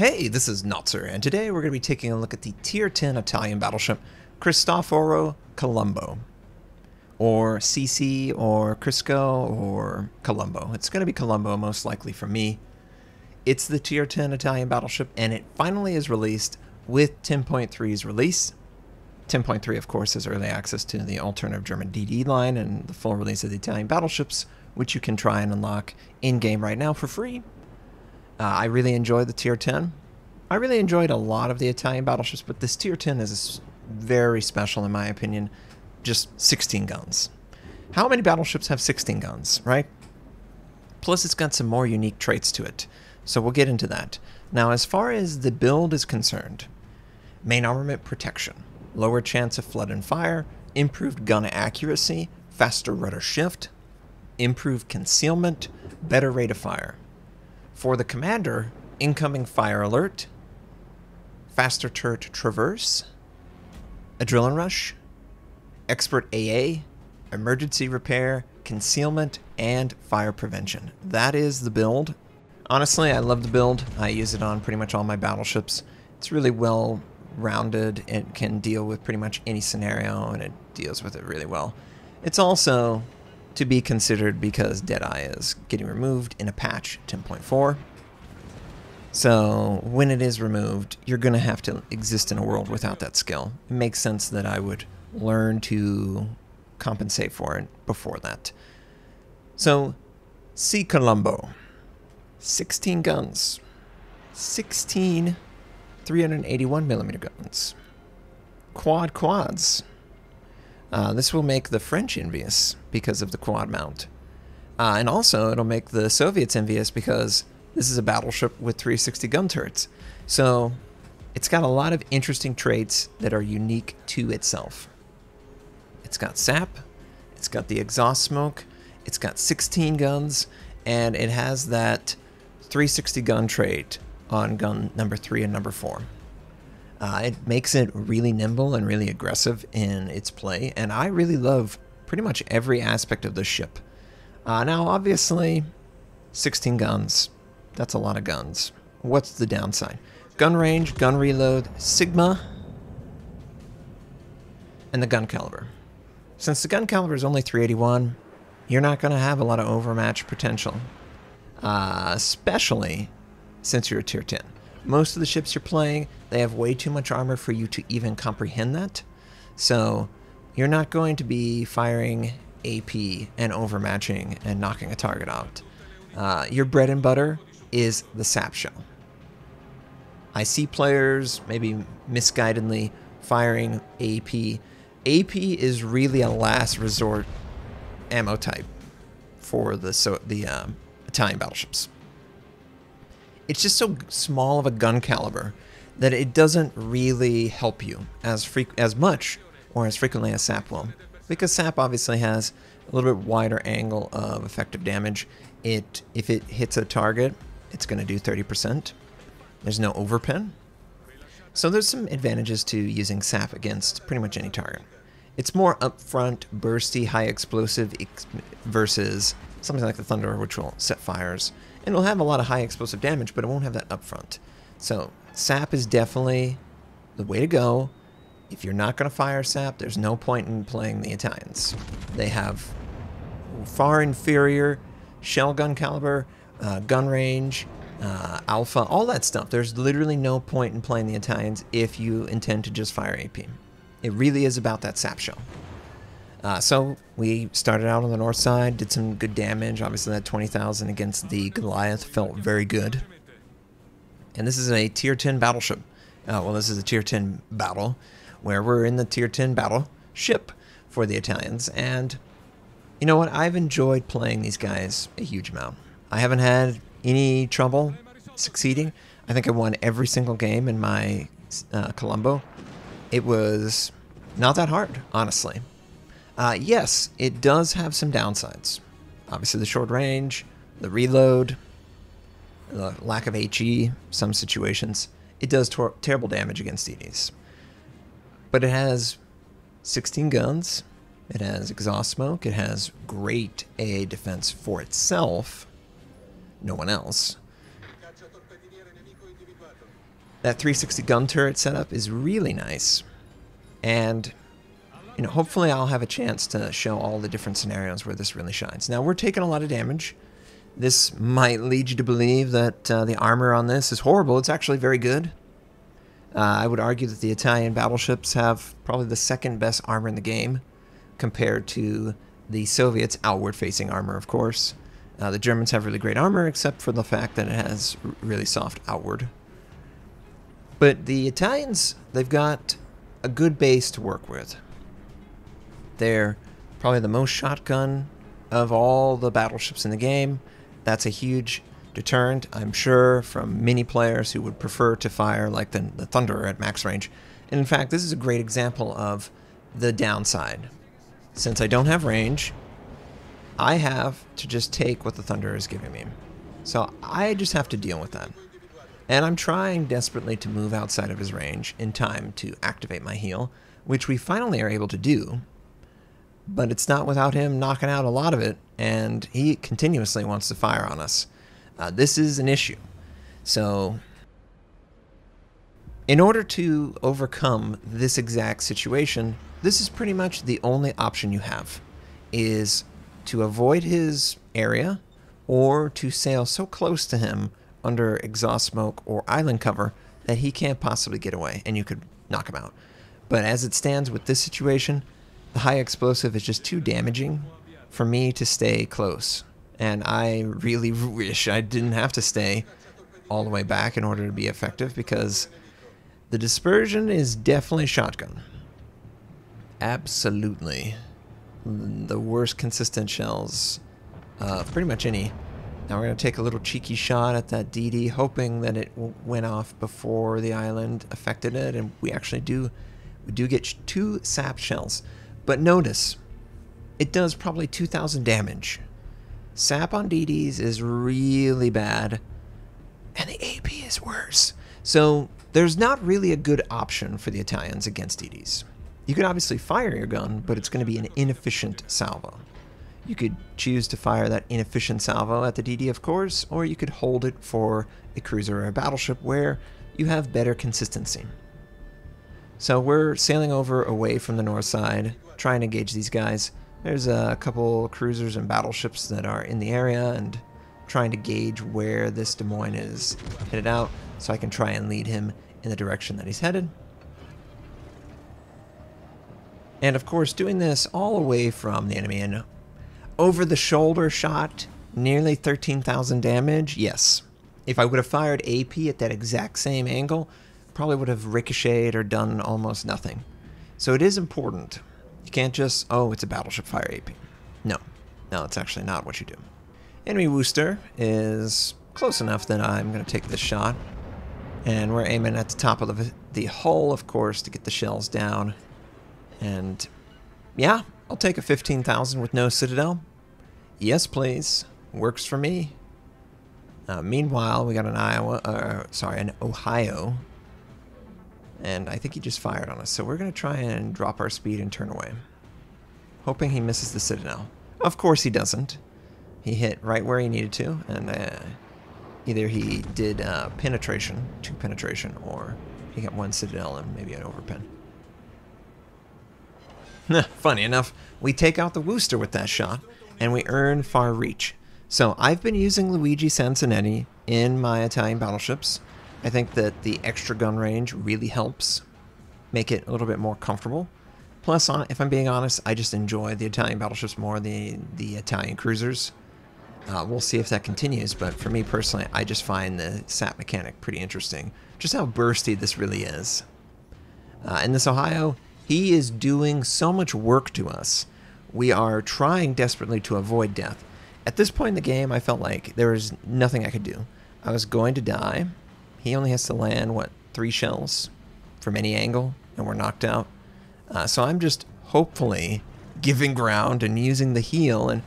Hey, this is Notser, and today we're going to be taking a look at the Tier 10 Italian battleship Cristoforo Colombo. Or CC, or Crisco, or Colombo. It's going to be Colombo most likely for me. It's the Tier 10 Italian battleship, and it finally is released with 10.3's release. 10.3, of course, is early access to the alternative German DD line and the full release of the Italian battleships, which you can try and unlock in-game right now for free. Uh, I really enjoyed the Tier 10. I really enjoyed a lot of the Italian battleships, but this Tier 10 is very special in my opinion. Just 16 guns. How many battleships have 16 guns, right? Plus, it's got some more unique traits to it. So we'll get into that. Now, as far as the build is concerned, main armament protection, lower chance of flood and fire, improved gun accuracy, faster rudder shift, improved concealment, better rate of fire. For the commander, incoming fire alert, faster turret traverse, adrenaline rush, expert AA, emergency repair, concealment, and fire prevention. That is the build. Honestly, I love the build. I use it on pretty much all my battleships. It's really well rounded. It can deal with pretty much any scenario, and it deals with it really well. It's also to be considered because Deadeye is getting removed in a patch 10.4. So when it is removed, you're going to have to exist in a world without that skill. It makes sense that I would learn to compensate for it before that. So, C. Colombo. 16 guns. 16 381 millimeter guns. Quad quads. Uh, this will make the French envious because of the quad mount. Uh, and also, it'll make the Soviets envious because this is a battleship with 360 gun turrets. So, it's got a lot of interesting traits that are unique to itself. It's got sap, it's got the exhaust smoke, it's got 16 guns, and it has that 360 gun trait on gun number 3 and number 4. Uh, it makes it really nimble and really aggressive in its play, and I really love pretty much every aspect of the ship. Uh, now, obviously, 16 guns, that's a lot of guns. What's the downside? Gun range, gun reload, Sigma, and the gun caliber. Since the gun caliber is only 381, you're not going to have a lot of overmatch potential, uh, especially since you're a tier 10. Most of the ships you're playing, they have way too much armor for you to even comprehend that. So you're not going to be firing AP and overmatching and knocking a target out. Uh, your bread and butter is the sap shell. I see players maybe misguidedly firing AP. AP is really a last resort ammo type for the so the um, Italian battleships it's just so small of a gun caliber that it doesn't really help you as as much or as frequently as SAP will. Because SAP obviously has a little bit wider angle of effective damage. It if it hits a target, it's going to do 30%. There's no overpin. So there's some advantages to using SAP against pretty much any target. It's more upfront, bursty, high explosive ex versus something like the Thunder, which will set fires and it'll have a lot of high explosive damage, but it won't have that upfront. So sap is definitely the way to go. If you're not going to fire sap, there's no point in playing the Italians. They have far inferior shell gun caliber, uh, gun range, uh, alpha, all that stuff. There's literally no point in playing the Italians if you intend to just fire AP. It really is about that sap shell. Uh, so we started out on the north side, did some good damage. Obviously, that 20,000 against the Goliath felt very good. And this is a tier 10 battleship. Uh, well, this is a tier 10 battle where we're in the tier 10 battle ship for the Italians. And you know what? I've enjoyed playing these guys a huge amount. I haven't had any trouble succeeding. I think I won every single game in my uh, Colombo. It was not that hard, honestly. Uh, yes, it does have some downsides. Obviously, the short range, the reload, the lack of HE, some situations. It does terrible damage against DDs. But it has 16 guns, it has exhaust smoke, it has great AA defense for itself, no one else. that 360 gun turret setup is really nice. And you know, hopefully I'll have a chance to show all the different scenarios where this really shines. Now, we're taking a lot of damage. This might lead you to believe that uh, the armor on this is horrible. It's actually very good. Uh, I would argue that the Italian battleships have probably the second best armor in the game compared to the Soviets' outward-facing armor, of course. Uh, the Germans have really great armor, except for the fact that it has really soft outward. But the Italians, they've got a good base to work with. They're probably the most shotgun of all the battleships in the game. That's a huge deterrent, I'm sure, from many players who would prefer to fire like the, the Thunderer at max range. And in fact, this is a great example of the downside. Since I don't have range, I have to just take what the Thunderer is giving me. So I just have to deal with that. And I'm trying desperately to move outside of his range in time to activate my heal, which we finally are able to do. But it's not without him knocking out a lot of it, and he continuously wants to fire on us. Uh, this is an issue. So, in order to overcome this exact situation, this is pretty much the only option you have, is to avoid his area or to sail so close to him under exhaust smoke or island cover that he can't possibly get away and you could knock him out. But as it stands with this situation, the high explosive is just too damaging for me to stay close. And I really wish I didn't have to stay all the way back in order to be effective because the dispersion is definitely shotgun. Absolutely. The worst consistent shells of pretty much any now we're going to take a little cheeky shot at that DD, hoping that it went off before the island affected it, and we actually do we do get two sap shells. But notice, it does probably 2,000 damage. Sap on DDs is really bad, and the AP is worse. So there's not really a good option for the Italians against DDs. You can obviously fire your gun, but it's going to be an inefficient salvo. You could choose to fire that inefficient salvo at the DD, of course, or you could hold it for a cruiser or a battleship where you have better consistency. So we're sailing over away from the north side, trying and engage these guys. There's a couple cruisers and battleships that are in the area and trying to gauge where this Des Moines is headed out so I can try and lead him in the direction that he's headed. And of course, doing this all away from the enemy and over the shoulder shot, nearly 13,000 damage, yes. If I would have fired AP at that exact same angle, probably would have ricocheted or done almost nothing. So it is important. You can't just, oh, it's a battleship fire AP. No, no, it's actually not what you do. Enemy Worcester is close enough that I'm going to take this shot. And we're aiming at the top of the, the hull, of course, to get the shells down. And yeah, I'll take a 15,000 with no Citadel. Yes, please. Works for me. Uh, meanwhile, we got an Iowa, uh, sorry, an Ohio. And I think he just fired on us. So we're going to try and drop our speed and turn away. Hoping he misses the Citadel. Of course he doesn't. He hit right where he needed to. And uh, either he did uh, penetration, two penetration, or he got one Citadel and maybe an overpen. Funny enough, we take out the Worcester with that shot and we earn far reach. So I've been using Luigi Sansonetti in my Italian battleships. I think that the extra gun range really helps make it a little bit more comfortable. Plus, if I'm being honest, I just enjoy the Italian battleships more than the, the Italian cruisers. Uh, we'll see if that continues, but for me personally, I just find the sap mechanic pretty interesting. Just how bursty this really is. Uh, in this Ohio, he is doing so much work to us we are trying desperately to avoid death. At this point in the game, I felt like there was nothing I could do. I was going to die. He only has to land, what, three shells from any angle, and we're knocked out. Uh, so I'm just hopefully giving ground and using the heal. And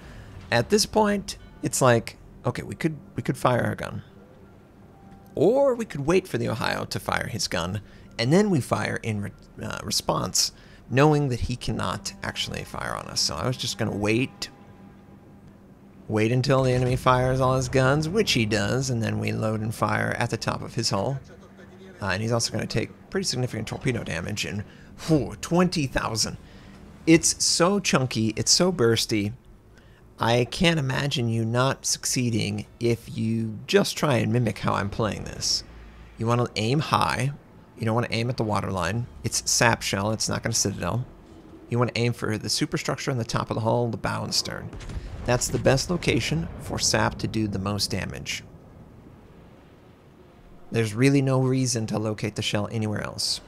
at this point, it's like, okay, we could we could fire our gun, or we could wait for the Ohio to fire his gun, and then we fire in re uh, response knowing that he cannot actually fire on us. So I was just going to wait, wait until the enemy fires all his guns, which he does, and then we load and fire at the top of his hull. Uh, and he's also going to take pretty significant torpedo damage and whew, 20,000. It's so chunky, it's so bursty. I can't imagine you not succeeding if you just try and mimic how I'm playing this. You want to aim high. You don't want to aim at the waterline. It's sap shell, it's not going to citadel. You want to aim for the superstructure on the top of the hull, the bow and stern. That's the best location for sap to do the most damage. There's really no reason to locate the shell anywhere else.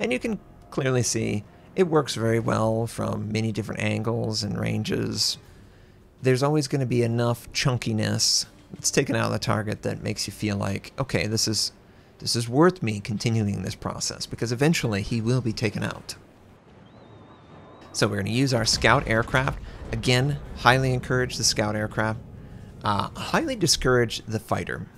And you can clearly see it works very well from many different angles and ranges. There's always going to be enough chunkiness that's taken out of the target that makes you feel like, okay, this is this is worth me continuing this process because eventually he will be taken out. So we're going to use our scout aircraft. Again, highly encourage the scout aircraft. Uh, highly discourage the fighter.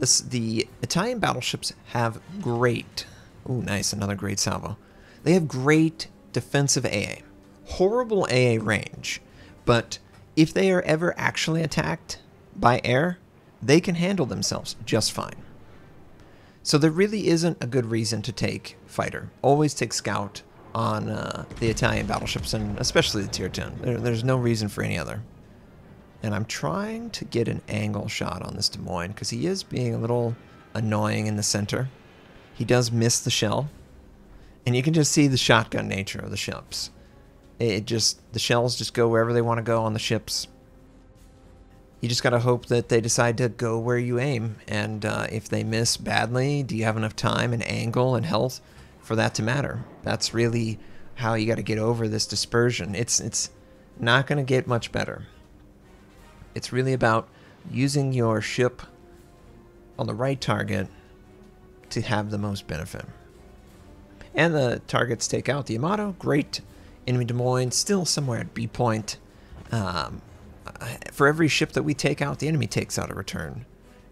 This, the Italian battleships have great, oh nice, another great salvo. They have great defensive AA, horrible AA range, but if they are ever actually attacked by air, they can handle themselves just fine. So there really isn't a good reason to take fighter. Always take scout on uh, the Italian battleships, and especially the tier 10. There, there's no reason for any other. And I'm trying to get an angle shot on this Des Moines because he is being a little annoying in the center. He does miss the shell. And you can just see the shotgun nature of the ships. It just, the shells just go wherever they want to go on the ships. You just got to hope that they decide to go where you aim. And uh, if they miss badly, do you have enough time and angle and health for that to matter? That's really how you got to get over this dispersion. It's, it's not going to get much better. It's really about using your ship on the right target to have the most benefit. And the targets take out the Yamato, great. Enemy Des Moines, still somewhere at B point. Um, for every ship that we take out, the enemy takes out a return.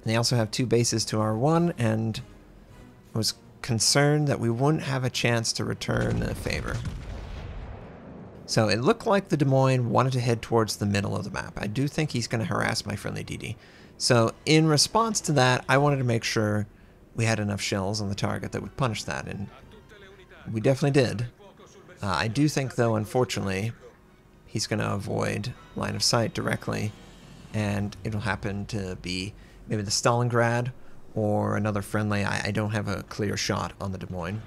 And they also have two bases to our one, and was concerned that we wouldn't have a chance to return the favor. So it looked like the Des Moines wanted to head towards the middle of the map. I do think he's going to harass my friendly DD. So in response to that, I wanted to make sure we had enough shells on the target that would punish that, and we definitely did. Uh, I do think, though, unfortunately, he's going to avoid line of sight directly, and it'll happen to be maybe the Stalingrad or another friendly. I, I don't have a clear shot on the Des Moines.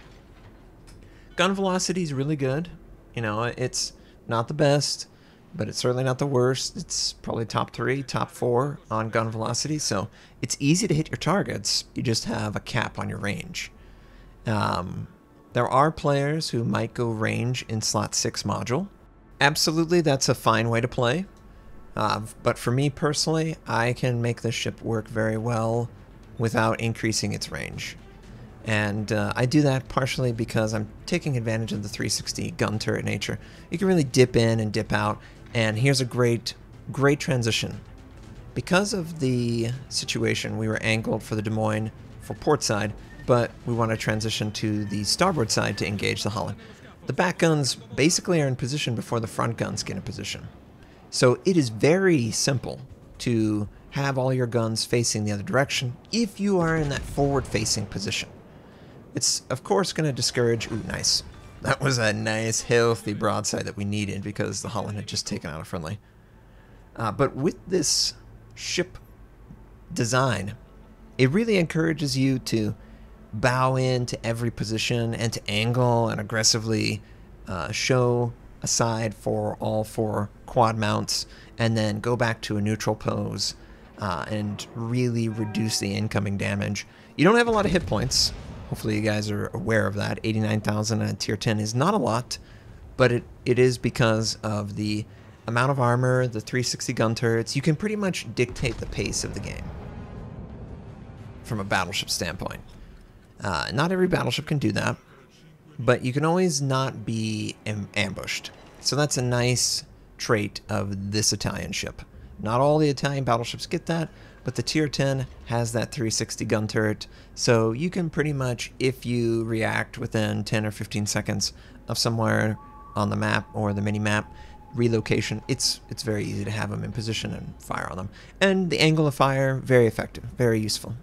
Gun velocity is really good. You know, it's not the best, but it's certainly not the worst. It's probably top three, top four on gun velocity, so it's easy to hit your targets. You just have a cap on your range. Um, there are players who might go range in slot 6 module. Absolutely, that's a fine way to play. Uh, but for me personally, I can make this ship work very well without increasing its range. And uh, I do that partially because I'm taking advantage of the 360 gun turret nature. You can really dip in and dip out, and here's a great, great transition. Because of the situation, we were angled for the Des Moines for port side, but we want to transition to the starboard side to engage the Holland. The back guns basically are in position before the front guns get in position. So it is very simple to have all your guns facing the other direction if you are in that forward-facing position. It's, of course, going to discourage... Ooh, nice. That was a nice, healthy broadside that we needed because the Holland had just taken out a friendly. Uh, but with this ship design, it really encourages you to bow into every position and to angle and aggressively uh, show aside for all four quad mounts and then go back to a neutral pose uh, and really reduce the incoming damage. You don't have a lot of hit points, Hopefully you guys are aware of that. 89,000 at tier 10 is not a lot, but it, it is because of the amount of armor, the 360 gun turrets. You can pretty much dictate the pace of the game from a battleship standpoint. Uh, not every battleship can do that, but you can always not be am ambushed. So that's a nice trait of this Italian ship. Not all the Italian battleships get that, but the tier 10 has that 360 gun turret, so you can pretty much, if you react within 10 or 15 seconds of somewhere on the map or the mini map relocation, it's it's very easy to have them in position and fire on them. And the angle of fire, very effective, very useful.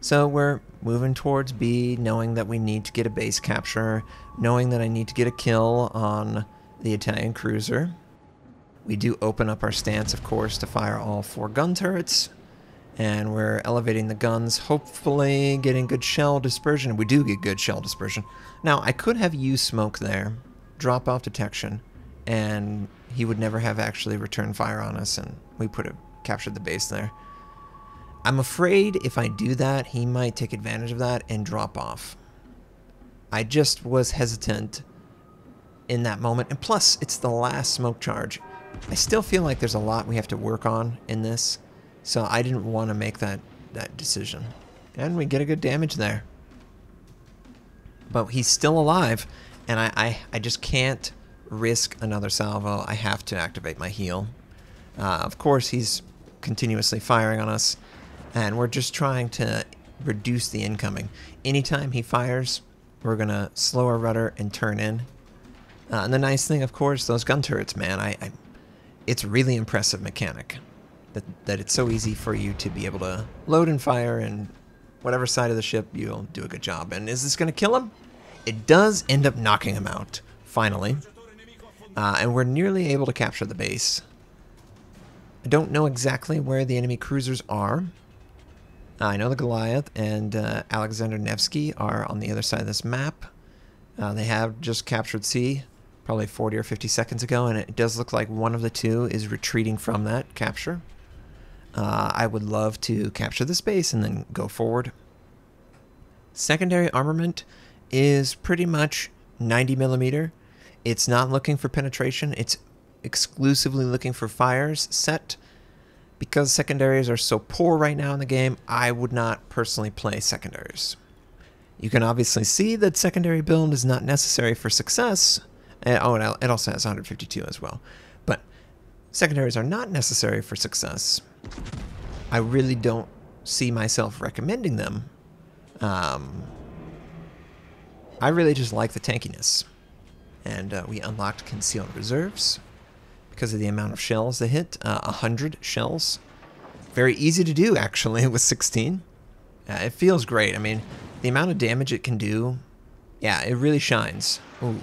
So we're moving towards B, knowing that we need to get a base capture, knowing that I need to get a kill on the Italian cruiser. We do open up our stance, of course, to fire all four gun turrets. And we're elevating the guns, hopefully getting good shell dispersion. We do get good shell dispersion. Now, I could have used smoke there, drop off detection, and he would never have actually returned fire on us, and we would have captured the base there. I'm afraid if I do that, he might take advantage of that and drop off. I just was hesitant in that moment. And plus, it's the last smoke charge. I still feel like there's a lot we have to work on in this. So I didn't want to make that, that decision. And we get a good damage there. But he's still alive. And I, I, I just can't risk another salvo. I have to activate my heal. Uh, of course, he's continuously firing on us and we're just trying to reduce the incoming. Anytime he fires, we're going to slow our rudder and turn in. Uh, and the nice thing, of course, those gun turrets, man, I, I, it's really impressive mechanic. That, that it's so easy for you to be able to load and fire and whatever side of the ship, you'll do a good job. And is this going to kill him? It does end up knocking him out, finally. Uh, and we're nearly able to capture the base. I don't know exactly where the enemy cruisers are. I know the Goliath and uh, Alexander Nevsky are on the other side of this map. Uh, they have just captured C probably 40 or 50 seconds ago, and it does look like one of the two is retreating from that capture. Uh, I would love to capture the space and then go forward. Secondary armament is pretty much 90 millimeter. It's not looking for penetration. It's exclusively looking for fires set because secondaries are so poor right now in the game, I would not personally play secondaries. You can obviously see that secondary build is not necessary for success. Eh, oh, and it also has 152 as well. But secondaries are not necessary for success. I really don't see myself recommending them. Um, I really just like the tankiness. And uh, we unlocked concealed reserves because of the amount of shells they hit. Uh, 100 shells. Very easy to do, actually, with 16. Uh, it feels great. I mean, the amount of damage it can do, yeah, it really shines. Ooh.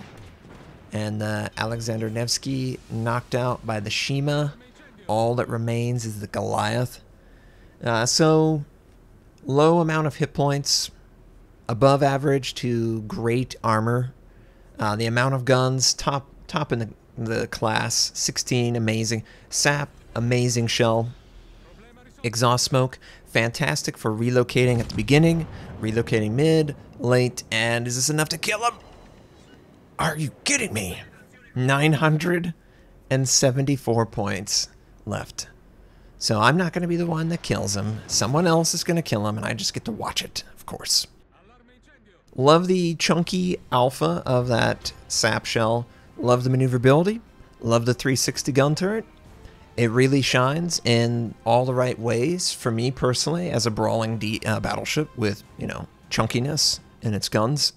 And uh, Alexander Nevsky knocked out by the Shima. All that remains is the Goliath. Uh, so, low amount of hit points, above average to great armor. Uh, the amount of guns, top top in the the class. 16, amazing. Sap, amazing shell. Exhaust smoke, fantastic for relocating at the beginning, relocating mid, late, and is this enough to kill him? Are you kidding me? 974 points left. So I'm not going to be the one that kills him. Someone else is going to kill him, and I just get to watch it, of course. Love the chunky alpha of that sap shell. Love the maneuverability. Love the 360 gun turret. It really shines in all the right ways for me personally as a brawling D, uh, battleship with, you know, chunkiness in its guns.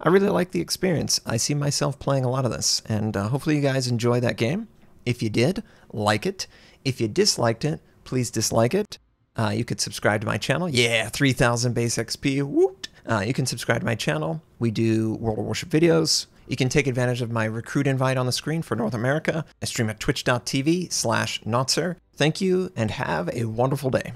I really like the experience. I see myself playing a lot of this, and uh, hopefully you guys enjoy that game. If you did, like it. If you disliked it, please dislike it. Uh, you could subscribe to my channel. Yeah, 3000 base XP. Woot! Uh, you can subscribe to my channel. We do World of Warship videos. You can take advantage of my recruit invite on the screen for North America. I stream at twitch.tv slash Notser. Thank you and have a wonderful day.